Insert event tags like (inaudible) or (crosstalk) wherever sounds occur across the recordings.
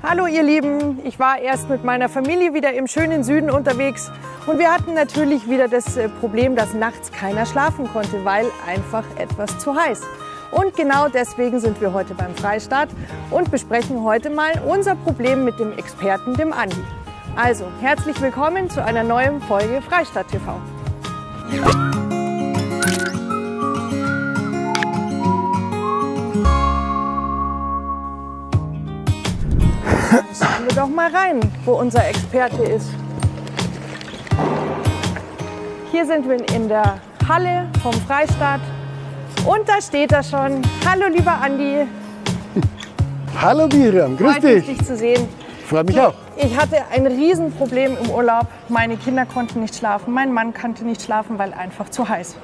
Hallo ihr Lieben, ich war erst mit meiner Familie wieder im schönen Süden unterwegs und wir hatten natürlich wieder das äh, Problem, dass nachts keiner schlafen konnte, weil einfach etwas zu heiß. Und genau deswegen sind wir heute beim Freistaat und besprechen heute mal unser Problem mit dem Experten, dem Andi. Also, herzlich willkommen zu einer neuen Folge Freistaat TV. Doch mal rein, wo unser Experte ist. Hier sind wir in der Halle vom Freistaat und da steht er schon. Hallo lieber Andi, (laughs) Hallo Miriam, grüß freut mich, dich. dich zu sehen. Freut mich auch. Ich hatte ein Riesenproblem im Urlaub. Meine Kinder konnten nicht schlafen, mein Mann konnte nicht schlafen, weil einfach zu heiß.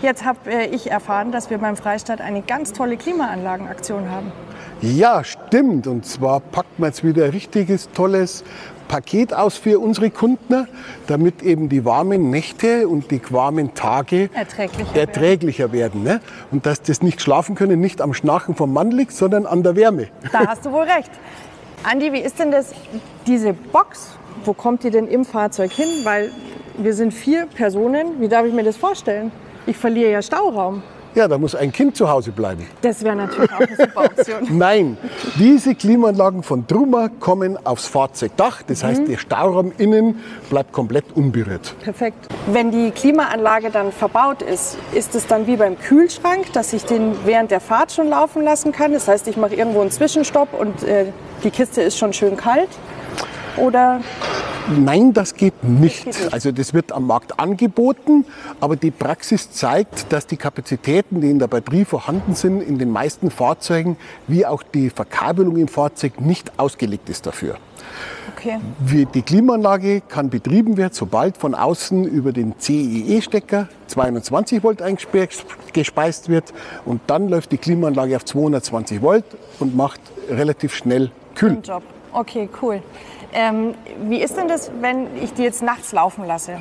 Jetzt habe äh, ich erfahren, dass wir beim Freistaat eine ganz tolle Klimaanlagenaktion haben. Ja, stimmt. Und zwar packt man jetzt wieder ein richtiges, tolles Paket aus für unsere Kunden, damit eben die warmen Nächte und die warmen Tage Erträglicher erträglicher werden. Ne? Und dass das nicht schlafen können, nicht am Schnarchen vom Mann liegt, sondern an der Wärme. Da hast du wohl recht. Andi, wie ist denn das, diese Box? Wo kommt die denn im Fahrzeug hin? Weil wir sind vier Personen. Wie darf ich mir das vorstellen? Ich verliere ja Stauraum. Ja, da muss ein Kind zu Hause bleiben. Das wäre natürlich auch eine super Option. (laughs) Nein, diese Klimaanlagen von Truma kommen aufs Fahrzeugdach. Das heißt, der Stauraum innen bleibt komplett unberührt. Perfekt. Wenn die Klimaanlage dann verbaut ist, ist es dann wie beim Kühlschrank, dass ich den während der Fahrt schon laufen lassen kann? Das heißt, ich mache irgendwo einen Zwischenstopp und äh, die Kiste ist schon schön kalt? Oder Nein, das geht nicht. Also das wird am Markt angeboten, aber die Praxis zeigt, dass die Kapazitäten, die in der Batterie vorhanden sind, in den meisten Fahrzeugen, wie auch die Verkabelung im Fahrzeug nicht ausgelegt ist dafür. okay. Die Klimaanlage kann betrieben werden, sobald von außen über den CEE-Stecker 220 Volt eingespeist wird und dann läuft die Klimaanlage auf 220 Volt und macht relativ schnell kühl. Okay, cool. Ähm, wie ist denn das, wenn ich die jetzt nachts laufen lasse?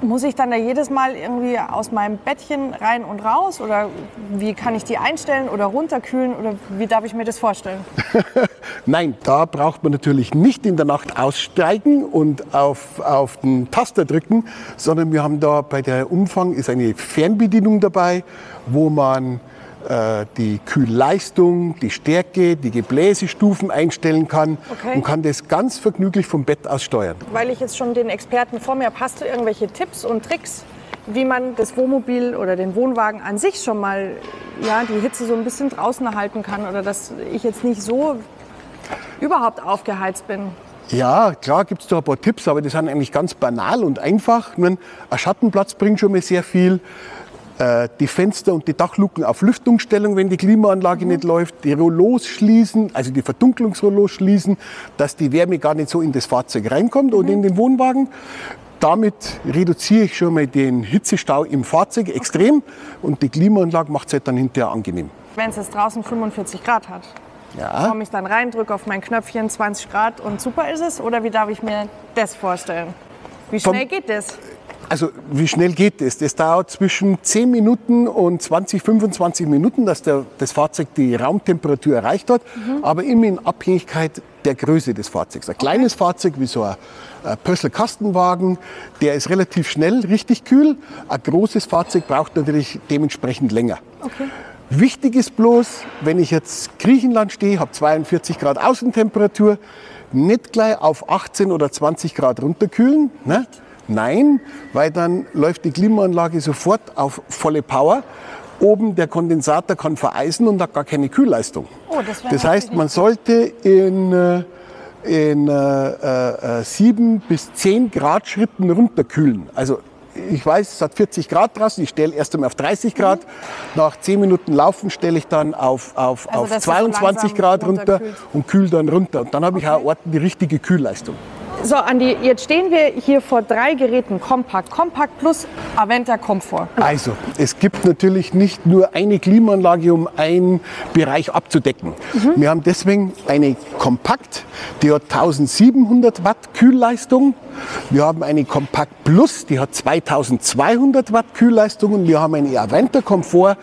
Muss ich dann da jedes Mal irgendwie aus meinem Bettchen rein und raus? Oder wie kann ich die einstellen oder runterkühlen? Oder wie darf ich mir das vorstellen? (laughs) Nein, da braucht man natürlich nicht in der Nacht aussteigen und auf, auf den Taster drücken, sondern wir haben da bei der Umfang ist eine Fernbedienung dabei, wo man die Kühlleistung, die Stärke, die Gebläsestufen einstellen kann Okay. und kann das ganz vergnüglich vom Bett aus steuern. Weil ich jetzt schon den Experten vor mir habe, hast du irgendwelche Tipps und Tricks, wie man das Wohnmobil oder den Wohnwagen an sich schon mal ja, die Hitze so ein bisschen draußen halten kann oder dass ich jetzt nicht so überhaupt aufgeheizt bin? Ja, klar gibt es da ein paar Tipps, aber die sind eigentlich ganz banal und einfach. Meine, ein Schattenplatz bringt schon mal sehr viel. Äh, Die Fenster und die Dachluken auf Lüftungsstellung, wenn die Klimaanlage nicht läuft. Die Rollos schließen, also die Verdunklungsrollos schließen, dass die Wärme gar nicht so in das Fahrzeug reinkommt oder in den Wohnwagen. Damit reduziere ich schon mal den Hitzestau im Fahrzeug extrem und die Klimaanlage macht es halt dann hinterher angenehm. Wenn es jetzt draußen 45 Grad hat, Ja. komme ich dann rein, drücke auf mein Knöpfchen 20 Grad und super ist es? Oder wie darf ich mir das vorstellen? Wie Vom- schnell geht das? Also wie schnell geht das? Das dauert zwischen 10 Minuten und 20, 25 Minuten, dass der, das Fahrzeug die Raumtemperatur erreicht hat, aber immer in Abhängigkeit der Größe des Fahrzeugs. Ein kleines Fahrzeug wie so ein, ein Pössl-Kastenwagen, der ist relativ schnell richtig kühl. Ein großes Fahrzeug braucht natürlich dementsprechend länger. Wichtig ist bloß, wenn ich jetzt Griechenland stehe, habe 42 Grad Außentemperatur, nicht gleich auf 18 oder 20 Grad runterkühlen. Ne? Nein, weil dann läuft die Klimaanlage sofort auf volle Power. Oben der Kondensator kann vereisen und hat gar keine Kühlleistung. Oh, das das heißt, man sollte in, äh, in äh, äh, 7 bis 10 Grad Schritten runterkühlen. Also ich weiß, es hat 40 Grad draußen, ich stelle erst einmal auf 30 Grad. Nach 10 Minuten Laufen stelle ich dann auf, auf, Also, auf dass du so 22 langsam Grad runter und kühle dann runter. Und dann habe ich auch Orten die richtige Kühlleistung. So, Andi, jetzt stehen wir hier vor drei Geräten. Compact, Compact Plus, Aventa Komfort. Also, es gibt natürlich nicht nur eine Klimaanlage, um einen Bereich abzudecken. Wir haben deswegen eine Kompakt, die hat 1700 Watt Kühlleistung. Wir haben eine Compact Plus, die hat 2200 Watt Kühlleistung und wir haben eine Aventa Komfort,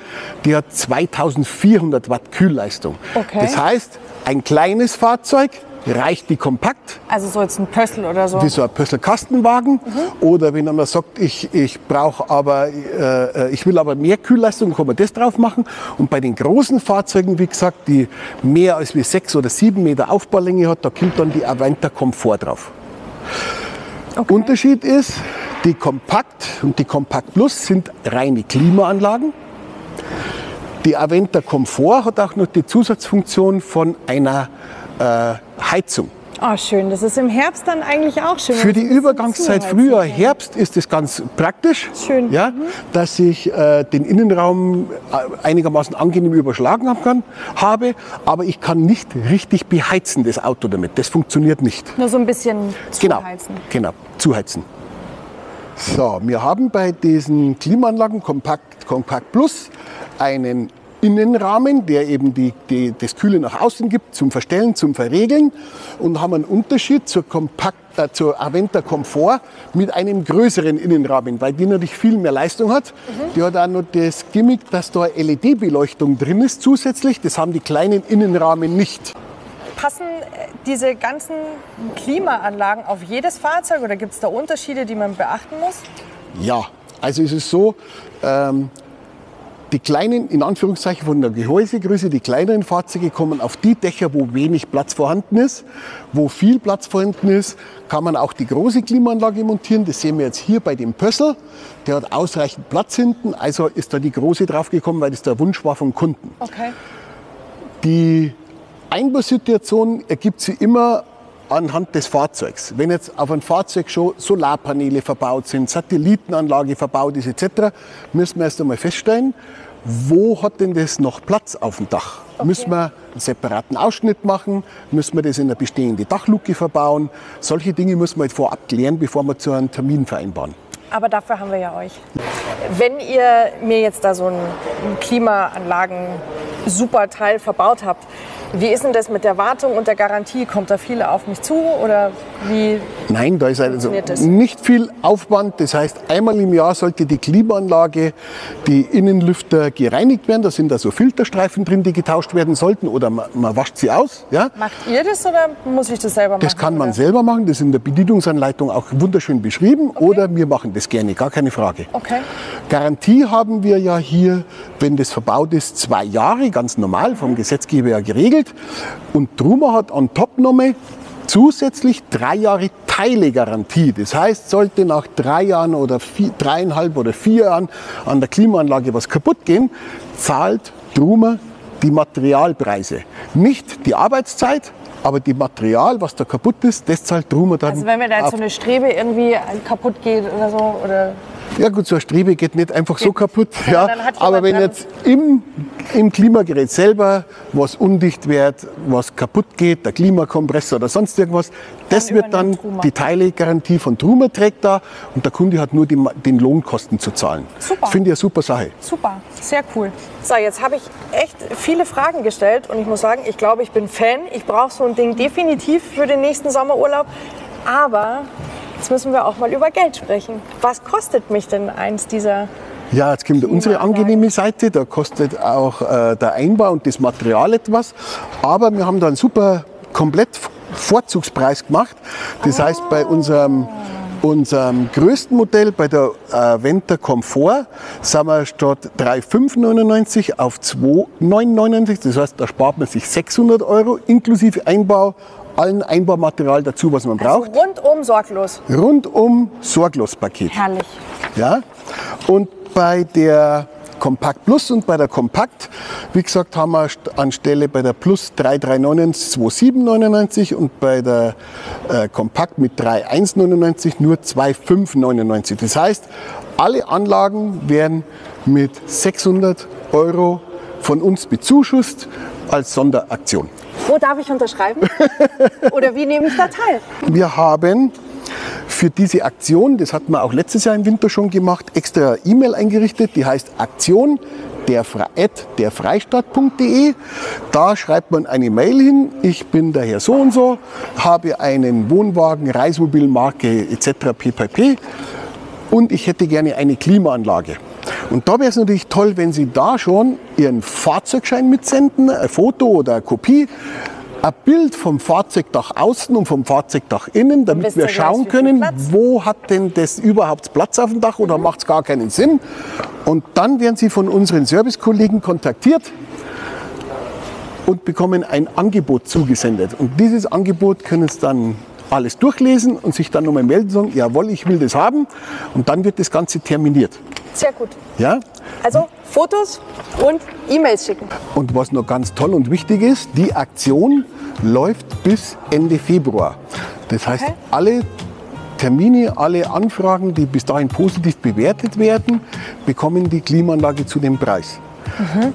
die hat 2400 Watt Kühlleistung. Okay. Das heißt, ein kleines Fahrzeug reicht die Kompakt Also so jetzt ein Pössl oder so. wie so ein Pössl Kastenwagen. Oder wenn man sagt, ich, ich brauche aber, äh, äh, ich will aber mehr Kühlleistung, kann man das drauf machen. Und bei den großen Fahrzeugen, wie gesagt, die mehr als wie sechs oder sieben Meter Aufbaulänge hat, da kommt dann die Aventa Komfort drauf. Okay. Unterschied ist, die Kompakt und die Kompakt Plus sind reine Klimaanlagen. Die Aventa Komfort hat auch noch die Zusatzfunktion von einer äh, Heizung. Oh, schön. Das ist im Herbst dann eigentlich auch schön. Für die Übergangszeit Frühjahr. Herbst ist es ganz praktisch, Schön. Mhm. Ja, dass ich äh, den Innenraum äh, einigermaßen angenehm überschlagen haben kann, habe, aber ich kann nicht richtig beheizen das Auto damit. Das funktioniert nicht. Nur so ein bisschen Genau, zuheizen. genau, zuheizen. So, wir haben bei diesen Klimaanlagen Compact, Compact Plus einen Innenrahmen, der eben die, die, das Kühle nach außen gibt, zum Verstellen, zum Verregeln und haben einen Unterschied zur, Compact, äh, zur Aventa Komfort mit einem größeren Innenrahmen, weil die natürlich viel mehr Leistung hat. Die hat auch noch das Gimmick, dass da LED-Beleuchtung drin ist zusätzlich. Das haben die kleinen Innenrahmen nicht. Passen äh, diese ganzen Klimaanlagen auf jedes Fahrzeug oder gibt es da Unterschiede, die man beachten muss? Ja, also es ist so, ähm, die kleinen, in Anführungszeichen von der Gehäusegröße, die kleineren Fahrzeuge kommen auf die Dächer, wo wenig Platz vorhanden ist. Wo viel Platz vorhanden ist, kann man auch die große Klimaanlage montieren. Das sehen wir jetzt hier bei dem Pössl. Der hat ausreichend Platz hinten, also ist da die große draufgekommen, weil das der Wunsch war vom Kunden. Okay. Die Einbausituation ergibt sie immer anhand des Fahrzeugs. Wenn jetzt auf einem Fahrzeug schon Solarpaneele verbaut sind, Satellitenanlage verbaut ist etc., müssen wir erst einmal feststellen, wo hat denn das noch Platz auf dem Dach? Müssen wir einen separaten Ausschnitt machen? Müssen wir das in eine bestehende Dachluke verbauen? Solche Dinge müssen wir halt vorab klären, bevor wir zu einem Termin vereinbaren. Aber dafür haben wir ja euch. Wenn ihr mir jetzt da so ein Klimaanlagen-Superteil verbaut habt, wie ist denn das mit der Wartung und der Garantie? Kommt da viel auf mich zu oder wie? Nein, da ist also nicht viel Aufwand. Das heißt, einmal im Jahr sollte die Klimaanlage, die Innenlüfter gereinigt werden. Da sind da so Filterstreifen drin, die getauscht werden sollten oder man, man wascht sie aus. Ja? Macht ihr das oder muss ich das selber machen? Das kann man oder? selber machen. Das ist in der Bedienungsanleitung auch wunderschön beschrieben. Oder wir machen das gerne, gar keine Frage. Okay. Garantie haben wir ja hier, wenn das verbaut ist, zwei Jahre, ganz normal, vom Gesetzgeber ja geregelt. Und Truma hat on top nochmal zusätzlich drei Jahre Teilegarantie. Das heißt, sollte nach drei Jahren oder vier, dreieinhalb oder vier Jahren an der Klimaanlage was kaputt gehen, zahlt Truma die Materialpreise. Nicht die Arbeitszeit, aber die Material, was da kaputt ist, das zahlt Truma dann. Also wenn mir da jetzt so eine Strebe irgendwie kaputt geht oder so oder ja gut, so eine Strebe geht nicht einfach so kaputt. Ja, aber wenn jetzt im, im Klimagerät selber was undicht wird, was kaputt geht, der Klimakompressor oder sonst irgendwas, das wird dann Truma. die Teilegarantie von Truma trägt da und der Kunde hat nur die, den Lohnkosten zu zahlen. Super. Finde ich eine super Sache. Super, sehr cool. So, jetzt habe ich echt viele Fragen gestellt und ich muss sagen, ich glaube, ich bin Fan. Ich brauche so ein Ding definitiv für den nächsten Sommerurlaub. Aber jetzt müssen wir auch mal über Geld sprechen. Was kostet mich denn eins dieser? Ja, jetzt kommt unsere angenehme Seite. Da kostet auch äh, der Einbau und das Material etwas. Aber wir haben da einen super komplett Vorzugspreis gemacht. Das heißt, bei unserem, unserem größten Modell, bei der äh, Venta Comfort, sind wir statt 3,599 auf 2,999. Das heißt, da spart man sich 600 Euro inklusive Einbau, allen Einbaumaterial dazu, was man braucht. Rundum sorglos. Rundum Sorglospaket. Herrlich. Ja? Und bei der Compact Plus und bei der Compact, wie gesagt, haben wir st- anstelle bei der Plus 3399 2799 und bei der äh, Compact mit 3199 nur 2599. Das heißt, alle Anlagen werden mit 600 Euro von uns bezuschusst. Als Sonderaktion. Wo darf ich unterschreiben? (laughs) Oder wie nehme ich da teil? Wir haben für diese Aktion, das hatten wir auch letztes Jahr im Winter schon gemacht, extra E-Mail eingerichtet, die heißt Aktion der, derfreistadt.de. Da schreibt man eine Mail hin. Ich bin der Herr so und so, habe einen Wohnwagen, Reismobilmarke etc. ppp. Und ich hätte gerne eine Klimaanlage. Und da wäre es natürlich toll, wenn Sie da schon Ihren Fahrzeugschein mitsenden, ein Foto oder eine Kopie, ein Bild vom Fahrzeugdach außen und vom Fahrzeugdach innen, damit wir schauen können, wo hat denn das überhaupt Platz auf dem Dach oder mhm. macht es gar keinen Sinn. Und dann werden Sie von unseren Servicekollegen kontaktiert und bekommen ein Angebot zugesendet. Und dieses Angebot können Sie dann alles durchlesen und sich dann nochmal melden und sagen, jawohl, ich will das haben. Und dann wird das Ganze terminiert. Sehr gut. Ja? Also Fotos und E-Mails schicken. Und was noch ganz toll und wichtig ist, die Aktion läuft bis Ende Februar. Das heißt, okay. alle Termine, alle Anfragen, die bis dahin positiv bewertet werden, bekommen die Klimaanlage zu dem Preis. Mhm.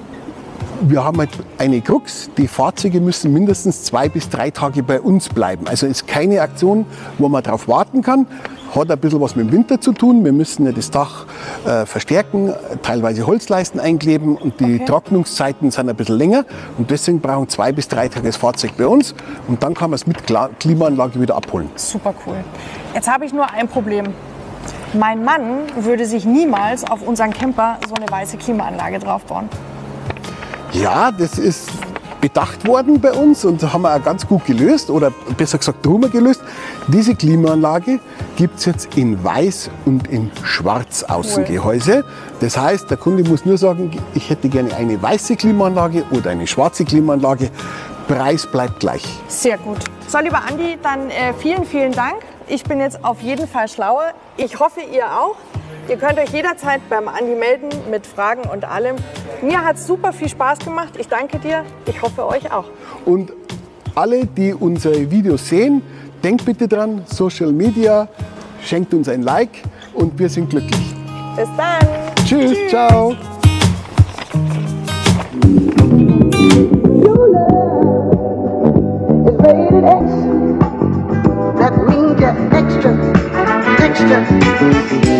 Wir haben halt eine Krux, die Fahrzeuge müssen mindestens zwei bis drei Tage bei uns bleiben. Also ist keine Aktion, wo man darauf warten kann, hat ein bisschen was mit dem Winter zu tun. Wir müssen ja das Dach äh, verstärken, teilweise Holzleisten einkleben und die okay. Trocknungszeiten sind ein bisschen länger. Und deswegen brauchen zwei bis drei Tage das Fahrzeug bei uns. Und dann kann man es mit Klimaanlage wieder abholen. Super cool. Jetzt habe ich nur ein Problem. Mein Mann würde sich niemals auf unseren Camper so eine weiße Klimaanlage draufbauen. Ja, das ist bedacht worden bei uns und haben wir auch ganz gut gelöst oder besser gesagt drüber gelöst. Diese Klimaanlage gibt es jetzt in weiß und in schwarz Außengehäuse. Das heißt, der Kunde muss nur sagen, ich hätte gerne eine weiße Klimaanlage oder eine schwarze Klimaanlage. Preis bleibt gleich. Sehr gut. So, lieber Andi, dann äh, vielen, vielen Dank. Ich bin jetzt auf jeden Fall schlauer. Ich hoffe, ihr auch. Ihr könnt euch jederzeit beim Andi melden mit Fragen und allem. Mir hat es super viel Spaß gemacht. Ich danke dir. Ich hoffe euch auch. Und alle, die unsere Videos sehen, denkt bitte dran, Social Media, schenkt uns ein Like und wir sind glücklich. Bis dann. Tschüss, Tschüss. ciao. That extra, extra.